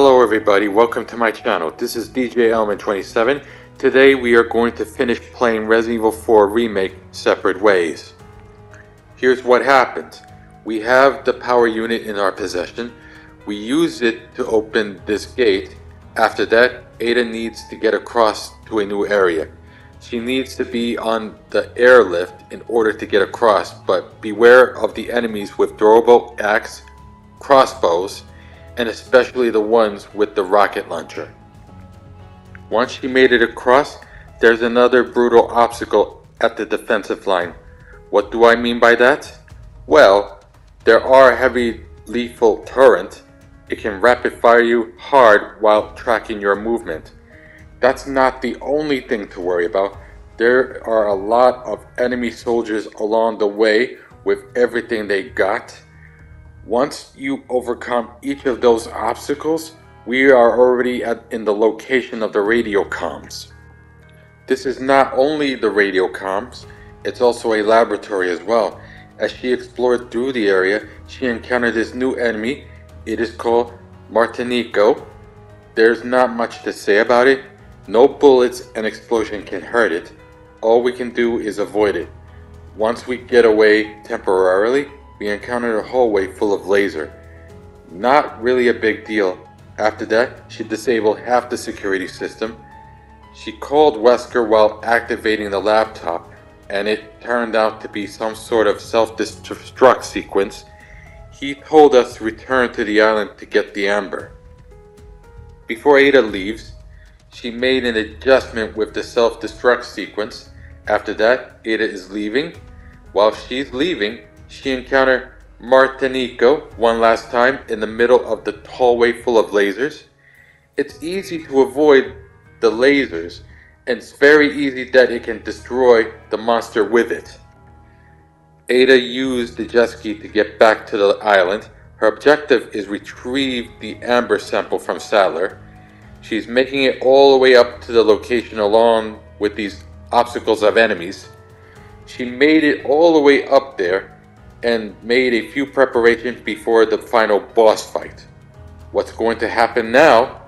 Hello everybody, welcome to my channel. This is DJ LMAN27. Today we are going to finish playing Resident Evil 4 Remake Separate Ways. Here's what happens. We have the power unit in our possession. We use it to open this gate. After that, Ada needs to get across to a new area. She needs to be on the airlift in order to get across, but beware of the enemies with throwable axe, crossbows, and especially the ones with the rocket launcher. Once she made it across, there's another brutal obstacle at the defensive line. What do I mean by that? Well, there are heavy lethal turret. It can rapid fire you hard while tracking your movement. That's not the only thing to worry about. There are a lot of enemy soldiers along the way with everything they got once you overcome each of those obstacles, we are already at, in the location of the radio comms. This is not only the radio comms, it's also a laboratory as well. As she explored through the area, she encountered this new enemy. It is called Martinico. There's not much to say about it. No bullets and explosion can hurt it. All we can do is avoid it. Once we get away temporarily, we encountered a hallway full of laser. Not really a big deal. After that, she disabled half the security system. She called Wesker while activating the laptop, and it turned out to be some sort of self-destruct sequence. He told us to return to the island to get the amber. Before Ada leaves, she made an adjustment with the self-destruct sequence. After that, Ada is leaving. While she's leaving, she encountered Martinico one last time in the middle of the hallway full of lasers. It's easy to avoid the lasers, and it's very easy that it can destroy the monster with it. Ada used the jet ski to get back to the island. Her objective is retrieve the amber sample from Sadler. She's making it all the way up to the location along with these obstacles of enemies. She made it all the way up there and made a few preparations before the final boss fight. What's going to happen now?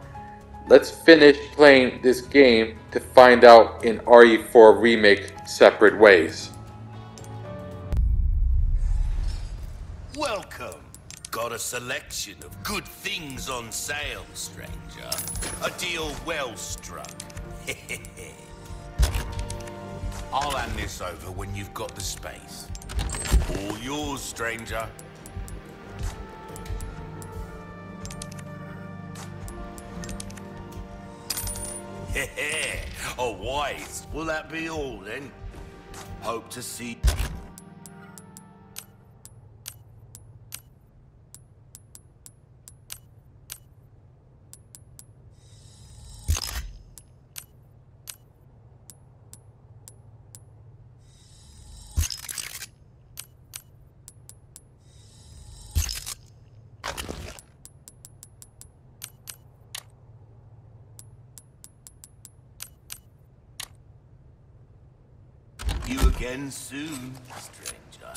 Let's finish playing this game to find out in RE4 Remake separate ways. Welcome. Got a selection of good things on sale, stranger. A deal well struck. I'll hand this over when you've got the space. All yours, stranger. A wise. Will that be all then? Hope to see... you again soon, stranger.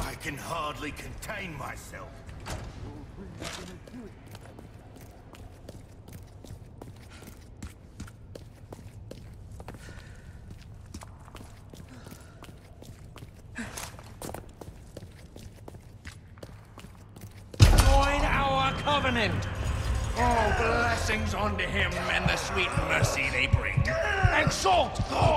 I can hardly contain myself. Join our covenant. All blessings unto him and the sweet mercy they bring. Exalt all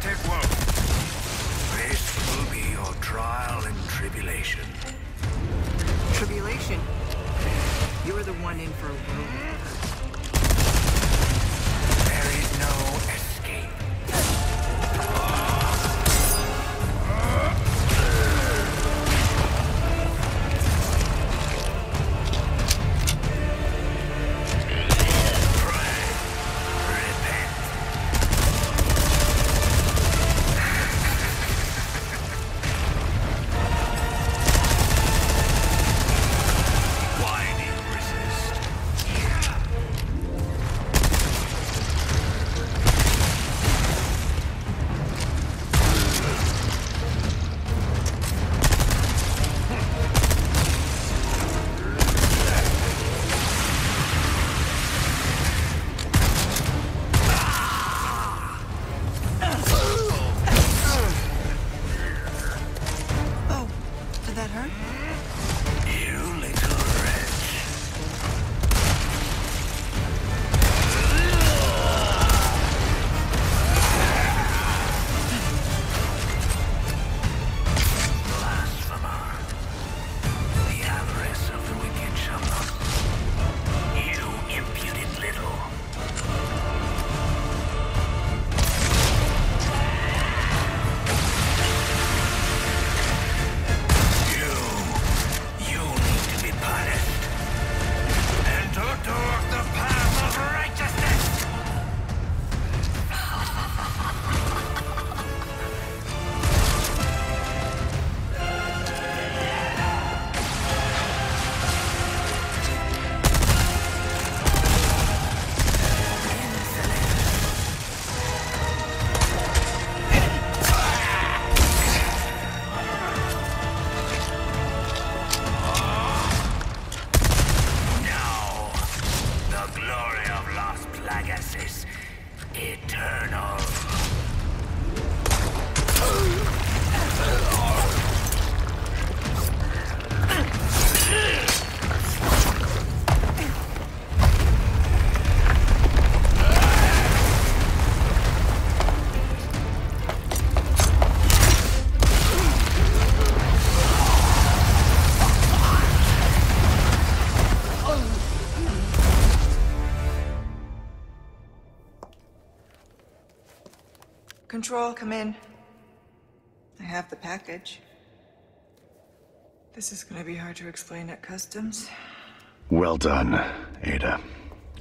Take one. This will be your trial and tribulation. Tribulation? You're the one in for a world. There is no Control, come in. I have the package. This is gonna be hard to explain at customs. Well done, Ada.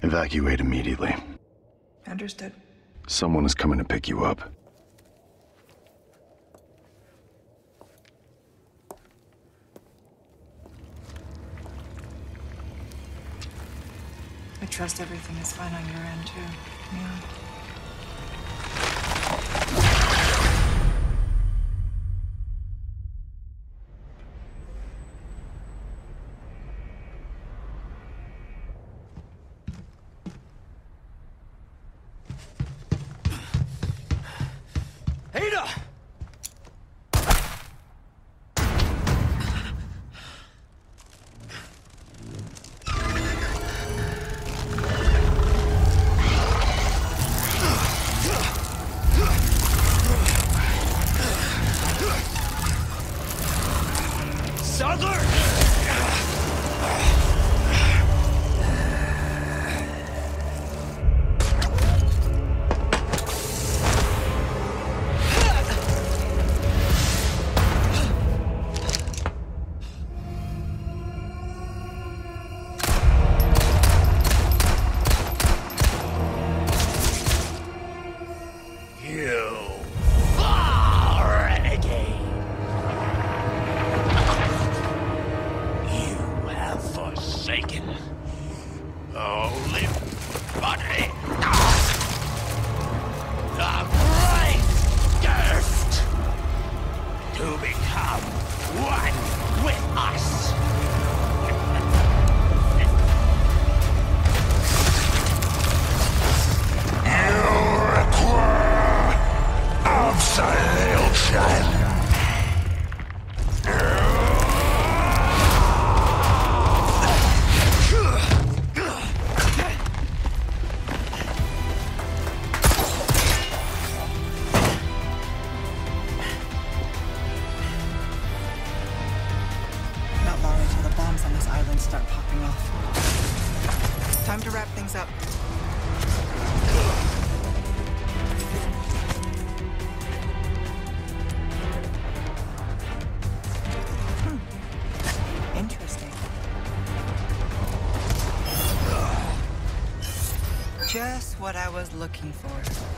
Evacuate immediately. Understood. Someone is coming to pick you up. I trust everything is fine on your end, too. Yeah. Was looking for.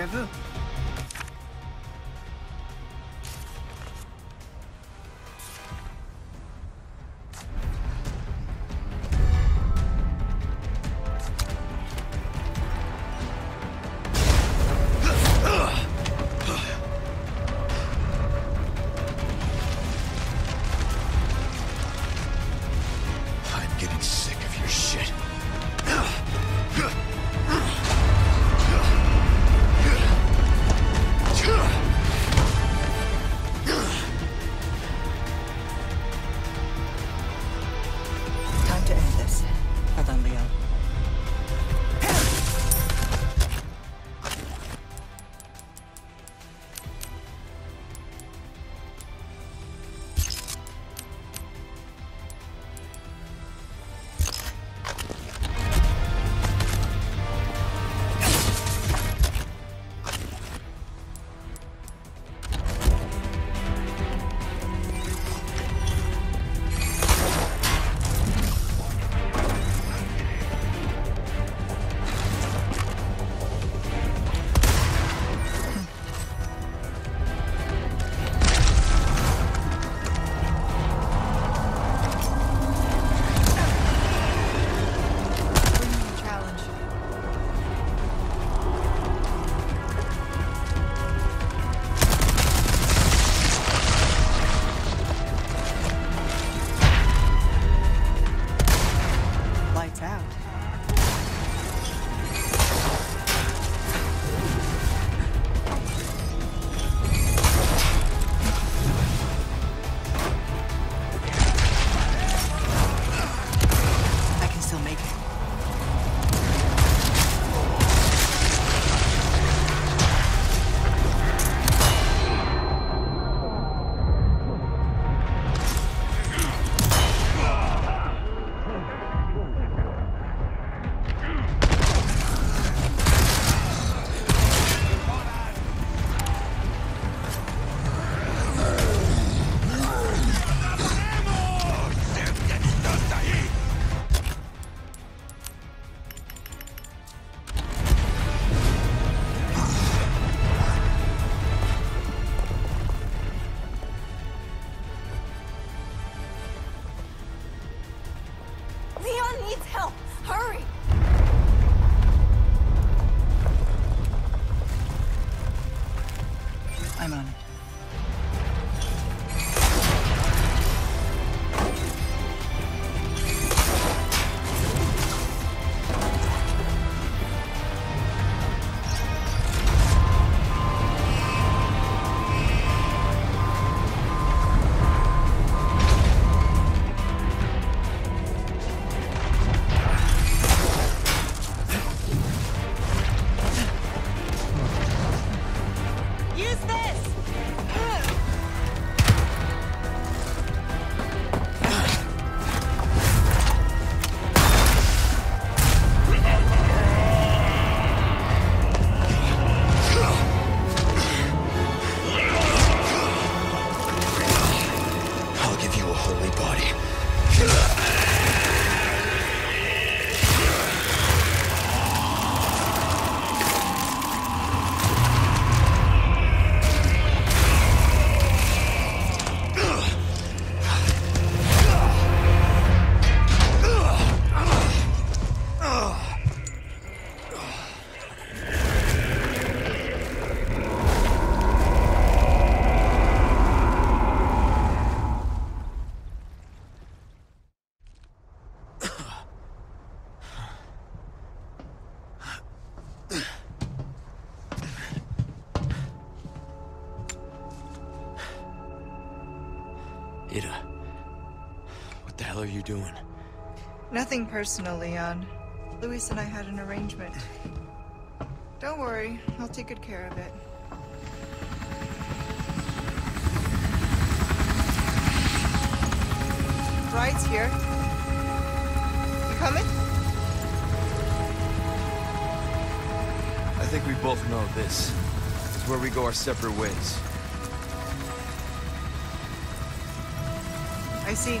点痣 hell are you doing? Nothing personal, Leon. Luis and I had an arrangement. Don't worry, I'll take good care of it. Ride's here. You coming? I think we both know this is where we go our separate ways. I see.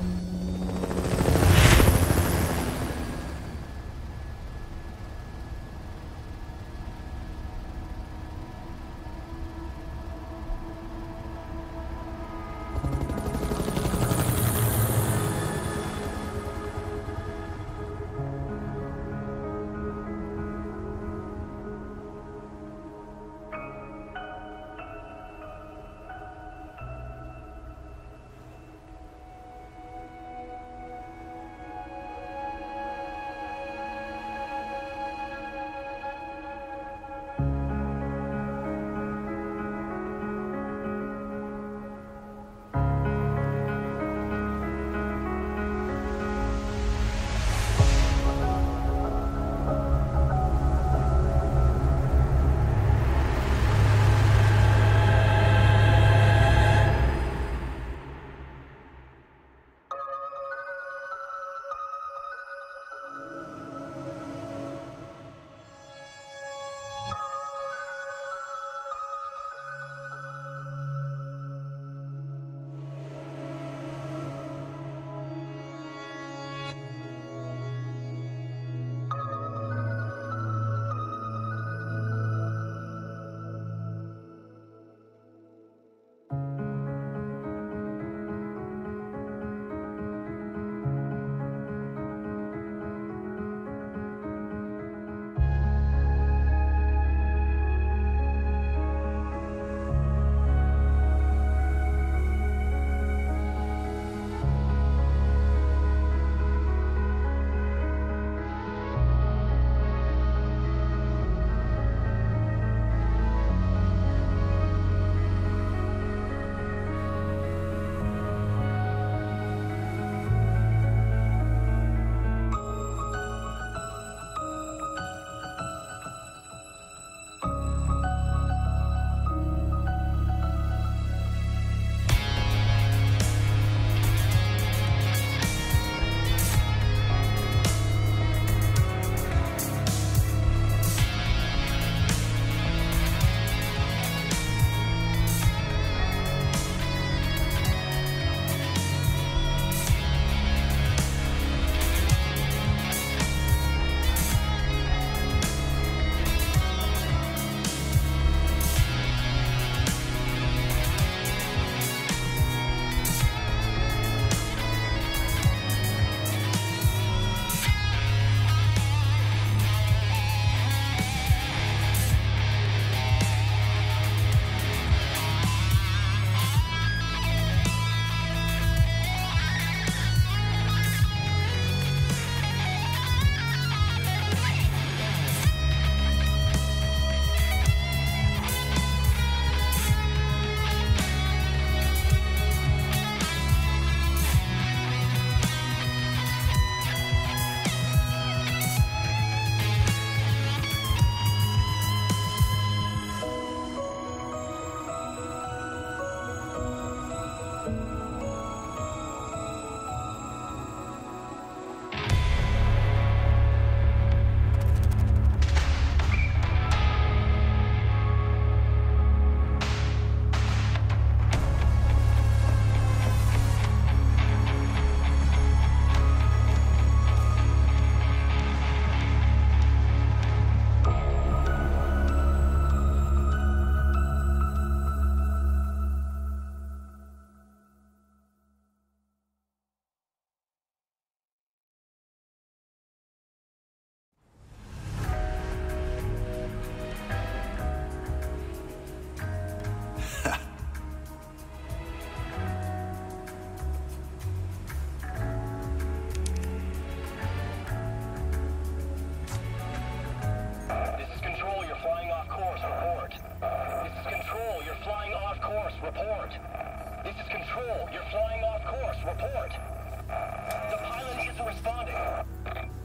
Report. The pilot isn't responding.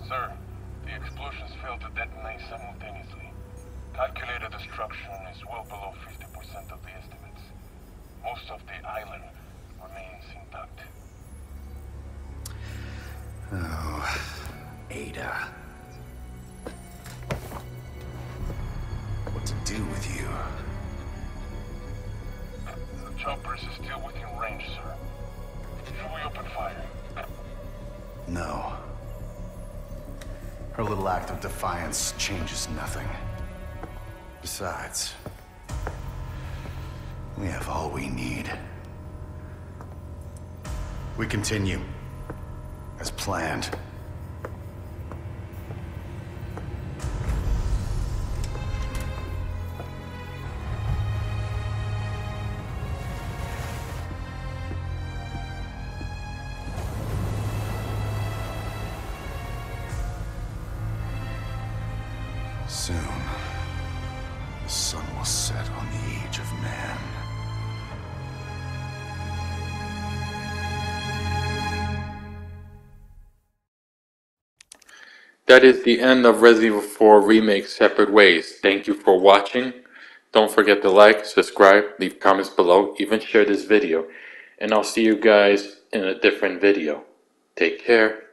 Sir, the explosions failed to detonate simultaneously. Calculated destruction is well below 50% of the estimates. Most of act of defiance changes nothing. Besides, we have all we need. We continue. As planned. That is the end of Resident Evil 4 Remake Separate Ways. Thank you for watching. Don't forget to like, subscribe, leave comments below, even share this video. And I'll see you guys in a different video. Take care.